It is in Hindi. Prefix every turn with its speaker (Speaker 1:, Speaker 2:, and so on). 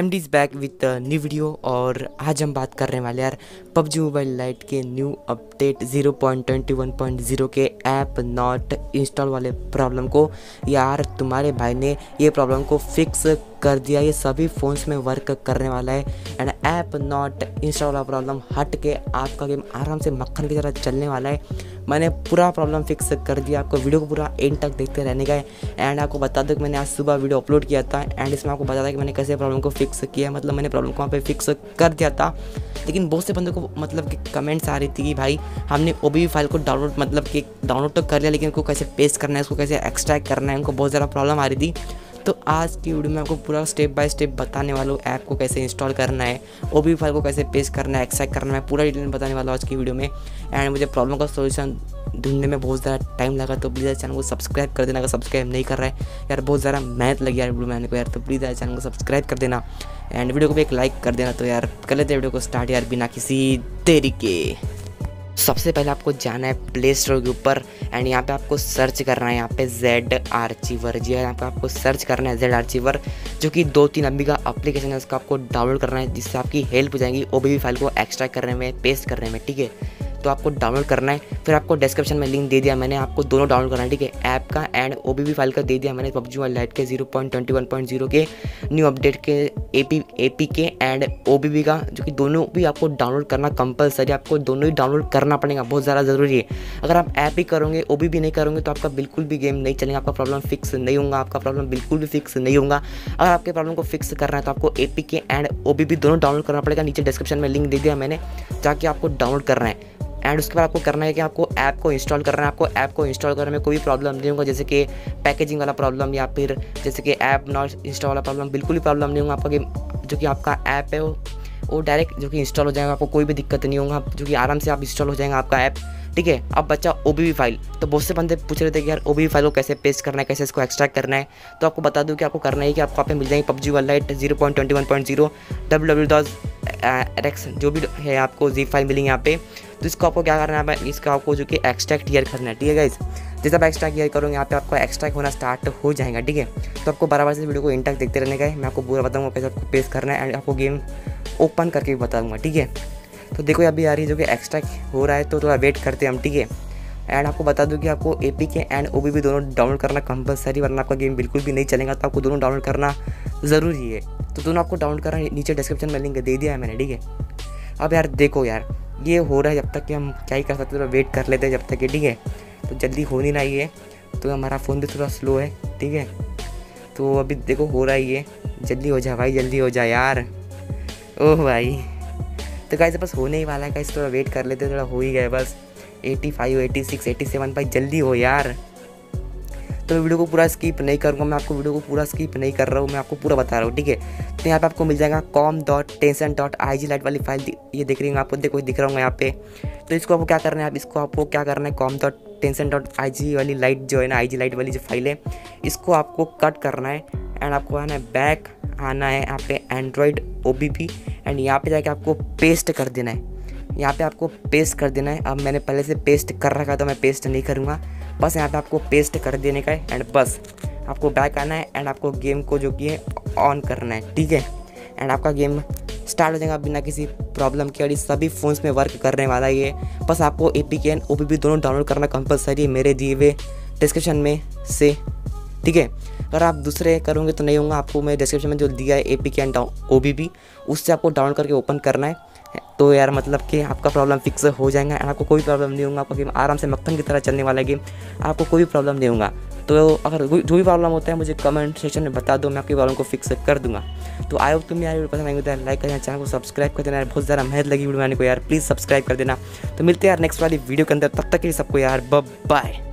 Speaker 1: M is back with new video और आज हम बात कर रहे हैं वाले यार, पबजी मोबाइल लाइट के न्यू अपडेट 0.21.0 के ऐप नॉट इंस्टॉल वाले प्रॉब्लम को। यार, तुम्हारे भाई ने ये प्रॉब्लम को फिक्स कर दिया। ये सभी फ़ोन्स में वर्क करने वाला है। एंड ऐप नॉट इंस्टॉल वाला प्रॉब्लम हट के आपका गेम आराम से मक्खन की तरह चलने वाला है। मैंने पूरा प्रॉब्लम फिक्स कर दिया। आपको वीडियो को पूरा एंड तक देखते रहने का है। एंड आपको बता दो कि मैंने आज सुबह वीडियो अपलोड किया था। एंड इसमें आपको बता था कि मैंने कैसे प्रॉब्लम को फिक्स किया मतलब मैंने प्रॉब्लम को वहाँ पे फिक्स कर दिया था। लेकिन बहुत से बंदों को मतलब कि कमेंट्स आ रही थी कि भाई, हमने ओ फ़ाइल को डाउनलोड मतलब कि डाउनलोड तो कर लिया, लेकिन उनको कैसे पेस्ट करना है, उसको कैसे एक्सट्रैक्ट करना है, उनको बहुत ज़्यादा प्रॉब्लम आ रही थी। तो आज की वीडियो में आपको पूरा स्टेप बाय स्टेप बताने वाला हूँ ऐप को कैसे इंस्टॉल करना है ओ फ़ाइल को कैसे पेस्ट करना है एक्सट्रैक्ट करना है। पूरा डिटेल बताने वाला हूँ आज की वीडियो में। एंड मुझे प्रॉब्लम का सोल्यूशन ढूँढने में बहुत ज़्यादा टाइम लगा तो प्लीज़ चैनल को सब्सक्राइब कर देना। अगर सब्सक्राइब नहीं कर रहा है, यार बहुत ज़्यादा मेहनत लगी यार वीडियो बनाने को यार तो प्लीज़ यार चैनल को सब्सक्राइब कर देना। एंड वीडियो को भी एक लाइक कर देना तो यार कर लेते वीडियो को स्टार्ट यार बिना किसी देरी के। सबसे पहले आपको जाना है प्ले स्टोर के ऊपर एंड यहाँ पे आपको सर्च करना है, यहाँ पे जेड आर्चीवर जी यहाँ पे आपको सर्च करना है जेड आर्चीवर जो कि दो तीन अभी का अप्लीकेशन है, उसका आपको डाउनलोड करना है, जिससे आपकी हेल्प हो जाएगी ओ फ़ाइल को एक्सट्रैक्ट करने में पेस्ट करने में, ठीक है? तो आपको डाउनलोड करना है। फिर आपको डिस्क्रिप्शन में लिंक दे दिया मैंने। आपको दोनों डाउनलोड करना है, ठीक है? ऐप का एंड ओ बी फ़ाइल का दे दिया मैंने पबजी मोबाइल लाइट के zero point twenty one point zero के न्यू अपडेट के A P A P K and OBB का, जो कि दोनों भी आपको डाउनलोड करना कंपलसरी आपको दोनों ही डाउनलोड करना पड़ेगा, बहुत ज़्यादा ज़रूरी है। अगर आप ऐप ही करोगे ओ बी भी नहीं करोगे तो आपका बिल्कुल भी गेम नहीं चलेगा, आपका प्रॉब्लम फिक्स नहीं होगा, आपका प्रॉब्लम बिल्कुल भी फिक्स नहीं होगा। अगर आपके प्रॉब्लम को फिक्स करना है तो आपको A P K and O B भी दोनों डाउनलोड करना पड़ेगा। नीचे डिस्क्रिप्शन में लिंक दे दिया मैंने जाके आपको डाउनलोड करना है। एंड उसके बाद आपको करना है कि आपको ऐप को इंस्टॉल करना है। आपको ऐप को इंस्टॉल करने में कोई प्रॉब्लम नहीं होगा, जैसे कि पैकेजिंग वाला प्रॉब्लम या फिर जैसे कि ऐप नॉट इंस्टॉल वाला प्रॉब्लम बिल्कुल भी प्रॉब्लम नहीं होगा। आपका जो कि आपका ऐप है, वो वो डायरेक्ट जो कि इंस्टॉल हो जाएगा, आपको कोई भी दिक्कत नहीं होगा। जो कि आराम से आप इंस्टॉल हो जाएगा आपका ऐप ठीक है? अब बच्चा ओ बी फ़ाइल तो बहुत से बंदे पूछ रहे थे कि यार ओ बी फ़ाइल को कैसे पेस्ट करना है, कैसे इसको एक्सट्रैक्ट करना है? तो आपको बता दूँ कि आपको करना है कि आपको आप मिल जाएँगे पबजी वाला lite zero point twenty one point zero W W dot X जो भी है आपको जी फ़ाइल मिलेंगे यहाँ पे। तो इसको आपको क्या करना है इसका आपको जो कि एक्सट्रैक्ट ईयर करना है, ठीक है गाइज़ जैसे आप एक्स्ट्रा ईयर करोगे, यहाँ पे आपको एक्स्ट्रा होना स्टार्ट हो जाएगा, ठीक है? तो आपको बराबर से वीडियो को इंटक देखते रहने का है मैं आपको पूरा बताऊँगा कैसे आपको पेस्ट करना है एंड आपको गेम ओपन करके भी बताऊँगा, ठीक है? तो देखो, अभी आ रही है जो कि एक्स्ट्रा हो रहा है तो थोड़ा वेट करते हैं हम, ठीक है? एंड आपको बता दूँ कि आपको A P K and O B भी दोनों डाउनलोड करना कंपलसरी वरना आपका गेम बिल्कुल भी नहीं चलेगा तो आपको दोनों डाउनलोड करना ज़रूरी है। तो दोनों आपको डाउनलोड करना, नीचे डिस्क्रिप्शन में लिंक दे दिया है मैंने, ठीक है? अब यार देखो यार ये हो रहा है जब तक कि हम क्या ही कर सकते हैं वेट कर लेते हैं जब तक कि ठीक है? तो जल्दी हो नहीं रही है। तो हमारा फ़ोन भी थोड़ा स्लो है ठीक है? तो अभी देखो हो रहा ही है जल्दी हो जाए भाई जल्दी हो जाए यार। ओह भाई। तो कैसे बस होने ही वाला है। कैसे थोड़ा वेट कर लेते थोड़ा हो ही गया बस। 85, 86, 87 भाई जल्दी हो यार। तो मैं वीडियो को पूरा स्किप नहीं करूँगा, मैं आपको वीडियो को पूरा स्किप नहीं कर रहा हूँ, मैं आपको पूरा बता रहा हूँ, ठीक है? तो यहाँ पे आपको मिल जाएगा com dot tencent dot I G lite वाली फ़ाइल ये देख रही हूँ, आपको देखो दिख रहा हूँ यहाँ पे। तो इसको आपको क्या करना है, आप इसको आपको क्या करना है com dot tencent dot I G वाली लाइट जो है ना आई जी लाइट वाली जो फ़ाइल है, इसको आपको कट करना है एंड आपको आना है बैक आना है यहाँ पे Android O B P and यहाँ पे जाके आपको पेस्ट कर देना है। यहाँ पे आपको पेस्ट कर देना है। अब मैंने पहले से पेस्ट कर रखा तो मैं पेस्ट नहीं करूँगा। बस यहाँ पे आपको पेस्ट कर देने का है एंड बस। आपको बैक आना है एंड आपको गेम को जो कि है ऑन करना है, ठीक है? एंड आपका गेम स्टार्ट हो जाएगा बिना किसी प्रॉब्लम के। और सभी फ़ोन्स में वर्क करने वाला ये। बस आपको ए पी के एंड ओ दोनों डाउनलोड करना कंपलसरी है मेरे दिए हुए डिस्क्रिप्शन में से, ठीक है? अगर आप दूसरे करोगे तो नहीं होगा। आपको मैं डिस्क्रिप्शन में जो दिया है A P K and O B B उससे आपको डाउनलोड करके ओपन करना है। तो यार मतलब कि आपका प्रॉब्लम फिक्स हो जाएगा एंड आपको कोई प्रॉब्लम नहीं होगा, आपका गेम आराम से मक्खन की तरह चलने वाला है गेम आपको कोई भी प्रॉब्लम नहीं होगा। तो अगर जो भी प्रॉब्लम होता है, मुझे कमेंट सेक्शन में बता दो, मैं आपकी प्रॉब्लम को फिक्स कर दूँगा। तो आई होप तुम्हें यार पसंद आएगी तो लाइक करना चैनल को सब्सक्राइब कर देना यार। बहुत ज़्यादा मेहनत लगी वीडियो बनाने को यार। प्लीज़ सब्सक्राइब कर देना। तो मिलते हैं यार नेक्स्ट वाली वीडियो के अंदर। तब तक के लिए सबको यार बब बाय